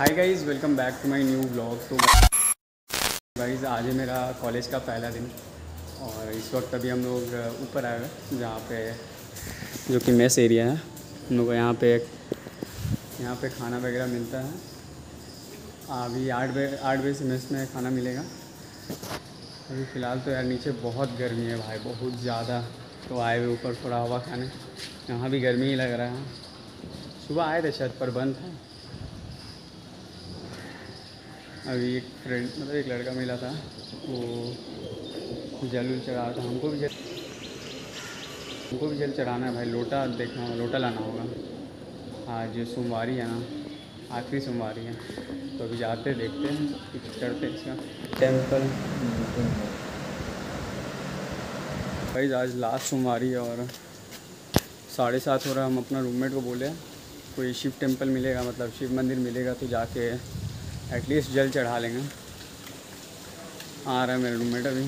Hi guys welcome back to my new blog तो guys आज है मेरा कॉलेज का पहला दिन। और इस वक्त अभी हम लोग ऊपर आए हुए जहाँ पे, जो कि मेस एरिया है। हम लोग यहाँ पे यहाँ पे खाना वगैरह मिलता है। अभी आठ बजे आठ बजे से मेस में खाना मिलेगा। अभी फ़िलहाल तो यार नीचे बहुत गर्मी है भाई, बहुत ज़्यादा। तो आए हुए ऊपर थोड़ा हवा खाने। यहाँ भी गर्मी ही लग रहा है। सुबह आए थे छत पर बंद था। अभी एक फ्रेंड मतलब एक लड़का मिला था, वो जल उल चढ़ा रहा था। हमको भी जल, हमको भी जल चढ़ाना है भाई। लोटा देखना होगा, लोटा लाना होगा। आज सोमवारी है ना, आखिरी सोमवारी है। तो अभी जाते, देखते हैं, कुछ चढ़ते हैं इसका। टेंपल भाई, आज लास्ट सोमवारी है और साढ़े सात हो रहा हम अपना रूममेट को बोले, कोई शिव टेंपल मिलेगा मतलब शिव मंदिर मिलेगा तो जाके एटलीस्ट जल चढ़ा लेंगे आ रहा है मेरा रूममेट अभी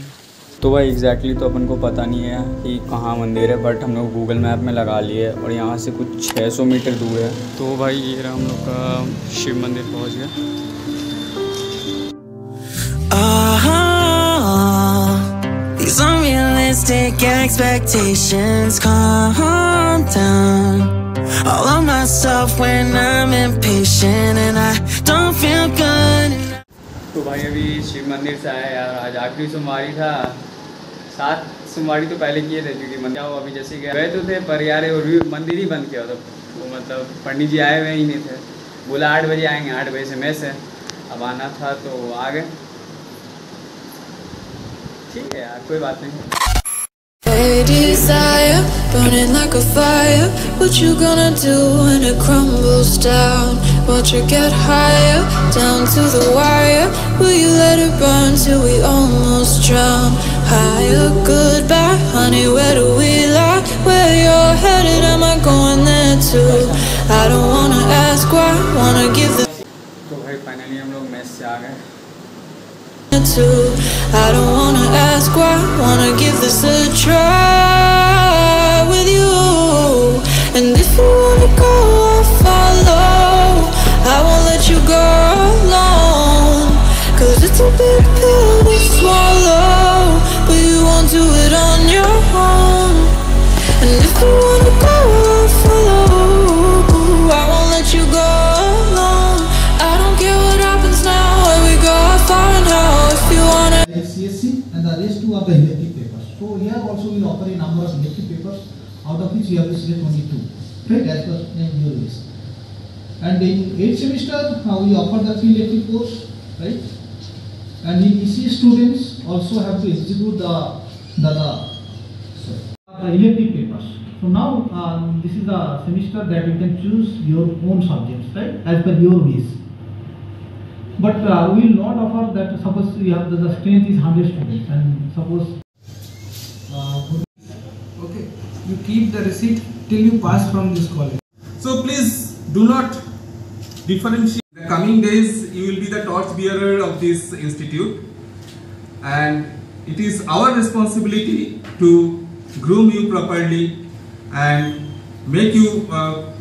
तो भाई एग्जैक्टली exactly तो अपन को पता नहीं है कि कहाँ मंदिर है बट हम लोग गूगल मैप में लगा लिए और यहाँ से कुछ 600 मीटर दूर है तो भाई ये रहा हम लोग का शिव मंदिर पहुँच गया. All of myself when I'm impatient and I. तो भाई अभी शिव मंदिर से आया यार आज आखिरी सोमवारी था। सात सोमवारी तो पहले किए थे क्योंकि मंदिर। वो अभी जैसे गए तो थे, पर यार वो मंदिर ही बंद किया था। वो मतलब पंडित जी आए हुए ही नहीं थे। बोला आठ बजे आएँगे, आठ बजे से मैस है। अब आना था तो आ गए। ठीक है यार, कोई बात नहीं। Desire burning like a fire. What you gonna do when it crumbles down? Watch it get higher, down to the wire. Will you let it burn till we almost drown? Higher, goodbye, honey. Where do we lie? Where you're headed, am I going there too? I don't wanna ask why, wanna give the तो भाई finally हम लोग mess से आ गए too. I don't wanna ask why, wanna give this a try also we offer a number of elective papers out of which we have to select only two, right, as per your list. And in eighth semester uh, we offer the three elective course, right? And in ECA students also have to execute the the, the elective papers. So now um, this is the semester that you can choose your own subjects, right, as per your wish. But uh, we will not offer that suppose you have the, the strength is 100 students and suppose you keep the receipt till you pass from this college. So please do not differentiate. The coming days you will be the torch bearer of this institute and it is our responsibility to groom you properly and make you uh,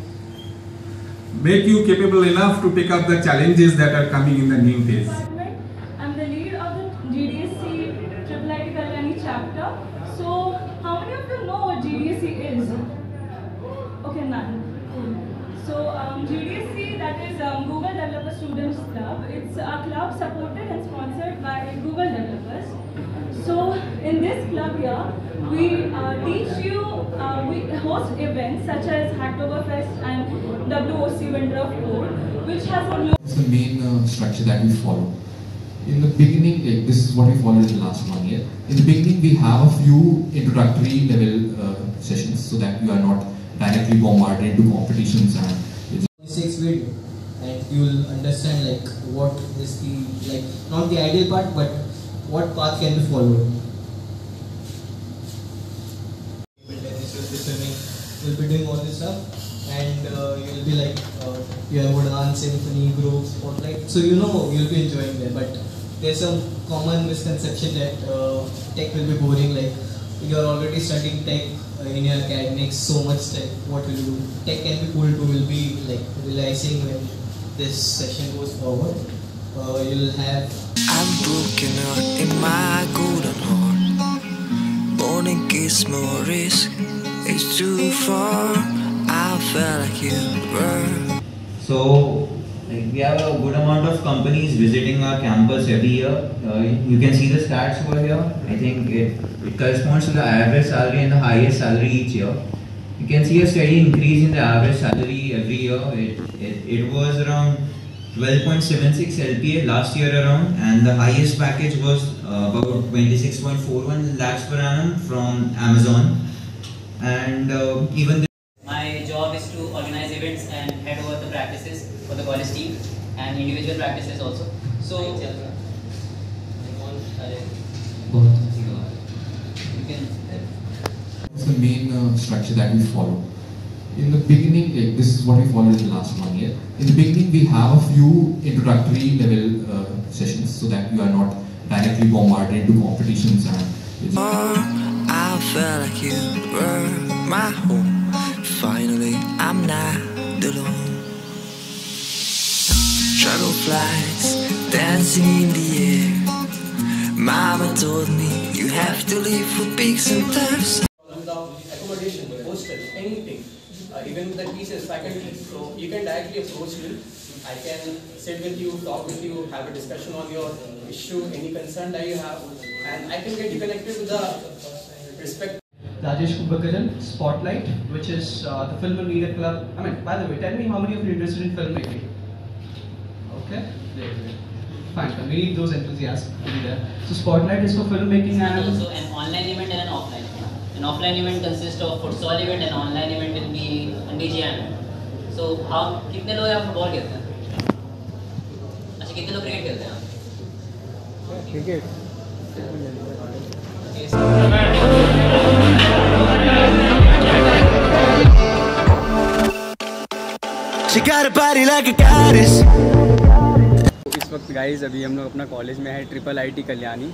make you capable enough to take up the challenges that are coming in the new days. department. I'm the lead of the GDSC Triple IT Kalyani chapter. So, how many of you know what GDSC is? Okay, none. Cool. So, um, GDSC, that is um, Google Developer Students Club. It's a club supported and sponsored by Google developers. So, in this club here, we uh, teach you, uh, we host events such as Hacktoberfest and WOC Winter of Code, which has a It's the main uh, structure that we follow. In the beginning, like this is what we followed in the last one year. In the beginning, we have a few introductory level uh, sessions so that you are not directly bombarded into competitions and it's six video and you will understand like what is the like not the ideal part but what path can be followed you'll be doing all this stuff and uh, you'll be like uh, you have a dance symphony or like so you know you'll be enjoying there but there's some common misconception that uh, tech will be boring like you're already studying tech uh, in your academics so much tech what will you do? Tech can be cool too will be like realizing when this session goes forward. Uh, you'll have I'm broken out in my golden heart. Born in Gizmo risk, it's too far. I felt like you were. So like, we have a good amount of companies visiting our campus every year. Uh, you can see the stats over here. I think it, it corresponds to the average salary and the highest salary each year. You can see a steady increase in the average salary every year. It, it, it was around 12.76 LPA last year around and the highest package was uh, about 26.41 lakhs per annum from Amazon and uh, even the My job is to organize events and head over the practices for the college team and individual practices also. So, you can It's the main uh, structure that we follow. In the beginning, like, this is what we followed in the last one year. In the beginning, we have a few introductory level uh, sessions so that you are not directly bombarded into competitions and. I felt like you were my home. Finally, I'm not alone. Dragonflies dancing in the air. Mama told me you have to live for peaks and. accommodation, hostel, anything, uh, even with the teachers, faculty, so you can directly approach me. I can sit with you, talk with you, have a discussion on your issue, any concern that you have, and I can get you connected with the respect. Rajesh Kumbhakaran, Spotlight, which is uh, the Film and Media Club. I mean, by the way, tell me how many of you are interested in filmmaking? Okay, great, great. Fine, we need those enthusiasts to be there. So Spotlight is for filmmaking and and also an online event and an offline event. An offline event consists of futsal event and online event will be a So how कितने लोग यहाँ football खेलते हैं? अच्छा कितने लोग cricket खेलते हैं? क्रिकेट. तो इस वक्त गाइज़ अभी हम लोग अपना कॉलेज में है ट्रिपल आईटी कल्याणी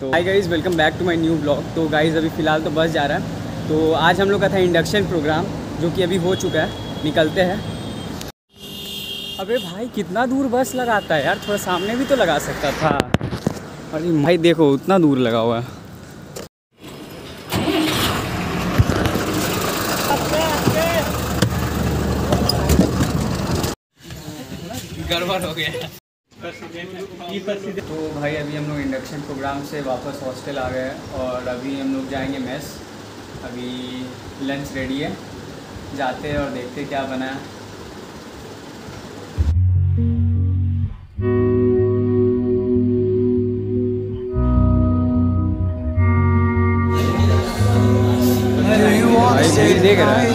तो hi guys welcome back to my new blog तो गाइज़ अभी फ़िलहाल तो बस जा रहा है तो आज हम लोग का था इंडक्शन प्रोग्राम जो कि अभी हो चुका है निकलते हैं। अबे भाई, कितना दूर बस लगाता है यार। थोड़ा सामने भी तो लगा सकता था। अरे भाई, देखो, उतना दूर लगा हुआ है। गड़बड़ हो गया। तो भाई, अभी हम लोग इंडक्शन प्रोग्राम से वापस हॉस्टल आ गए हैं और अभी हम लोग जाएँगे मेस अभी लंच रेडी है। जाते हैं और देखते क्या बना है। देख रहा है।